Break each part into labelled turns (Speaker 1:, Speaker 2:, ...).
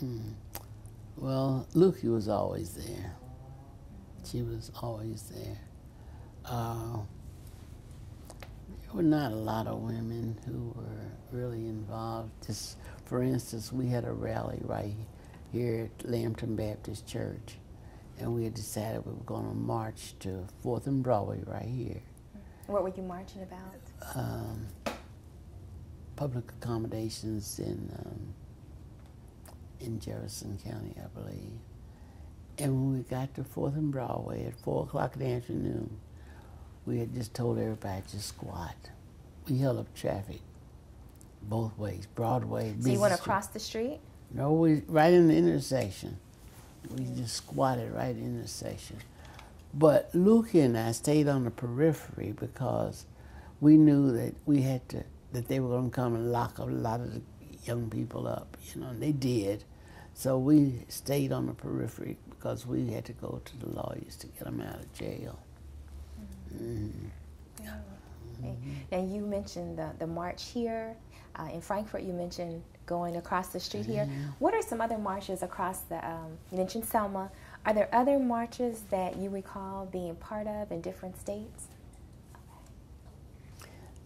Speaker 1: Hmm. Well, Lucy was always there. She was always there. Uh, there were not a lot of women who were really involved. Just for instance, we had a rally right here at Lampton Baptist Church, and we had decided we were going to march to Fourth and Broadway right here.
Speaker 2: What were you marching about?
Speaker 1: Um, public accommodations and um, in Jefferson County, I believe. And when we got to Fourth and Broadway at four o'clock in the afternoon, we had just told everybody to squat. We held up traffic both ways, Broadway.
Speaker 2: So you went
Speaker 1: Street.
Speaker 2: across the street?
Speaker 1: No, we right in the intersection. We just squatted right in the intersection. But Luke and I stayed on the periphery because we knew that we had to that they were going to come and lock a lot of the young people up, you know, and they did. So we stayed on the periphery because we had to go to the lawyers to get them out of jail. Mm-hmm.
Speaker 2: And you mentioned the, the march here uh, in Frankfort. You mentioned going across the street here. What are some other marches across the? Um, you mentioned Selma. Are there other marches that you recall being part of in different states?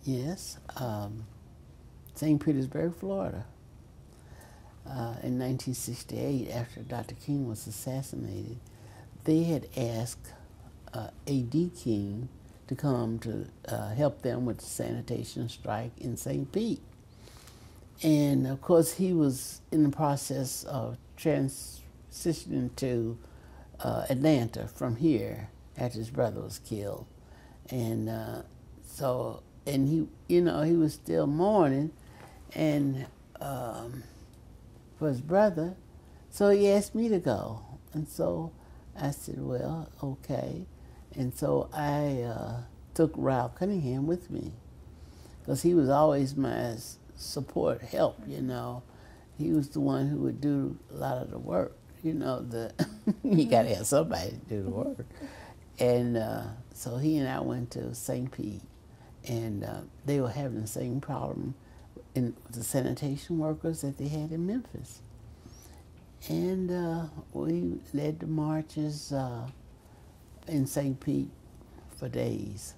Speaker 1: Yes, um, St. Petersburg, Florida. Uh, in 1968, after Dr. King was assassinated, they had asked uh, A.D. King to come to uh, help them with the sanitation strike in St. Pete. And of course, he was in the process of transitioning to uh, Atlanta from here after his brother was killed. And uh, so, and he, you know, he was still mourning and um, for his brother. So he asked me to go. And so I said, well, okay. And so I uh, took Raoul Cunningham with me because he was always my support, help, you know. He was the one who would do a lot of the work, you know, the you got to have somebody to do the work. And uh, so he and I went to St. Pete, and uh, they were having the same problem in the sanitation workers that they had in Memphis. And uh, we led the marches uh, in St. Pete for days.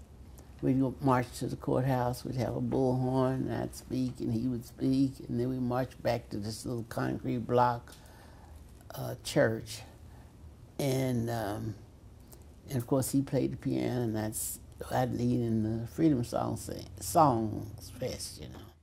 Speaker 1: We'd march to the courthouse, we'd have a bullhorn, and I'd speak, and he would speak, and then we marched back to this little concrete block uh, church. And, um, and of course, he played the piano, and I'd, I'd lead in the Freedom Song Songs Fest, you know.